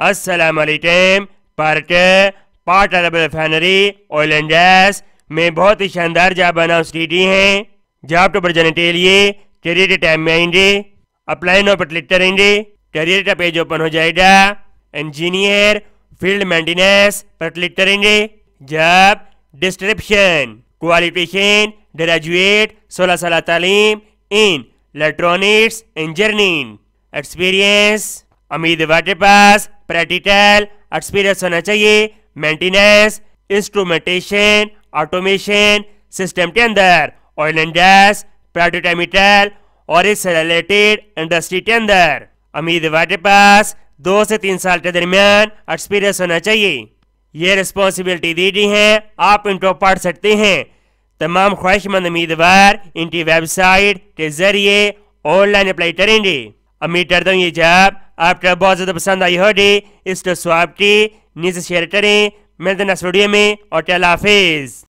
Aslam part part अरब refinery oil and gas में बहुत ही शानदार जॉब अनाउंस की गई हैं। जॉब टू बजाने के लिए करियर टाइम में आएँगे अप्लाई नो पर क्लिक करेंगे। करियर का पेज ओपन हो जाएगा। इंजीनियर फ़ील्ड मेंटेनेंस पर क्लिक करेंगे। जॉब डिस्क्रिप्शन क्वालिफिकेशन ग्रेजुएट सोलह साल तालीम इन इलेक्ट्रॉनिक्स इंजीनियरिंग एक्सपीरियंस उम्मीदवार के पास प्रैक्टिकल एक्सपीरियंस होना चाहिए मेंटेनेंस इंस्ट्रूमेंटेशन ऑटोमेशन सिस्टम के अंदर ऑयल एंड गैस प्रोटोटाइमिटल और इससे रिलेटेड इंडस्ट्री के अंदर। उम्मीदवार के पास दो से तीन साल के दरमियान एक्सपीरियंस होना चाहिए। ये रिस्पॉन्सिबिलिटी दी गई है, आप इनको पढ़ सकते हैं। तमाम ख्वाहिशमंद उम्मीदवार इनकी वेबसाइट के ज़रिए ऑनलाइन अप्लाई करेंगे। उम्मीद करता हूँ ये जॉब। आपको बहुत ज़्यादा पसंद आई होगी। इसको स्वाब की नीचे शेयर करें। मिलते नेक्स्ट वीडियो में। और टेल हाफिज़।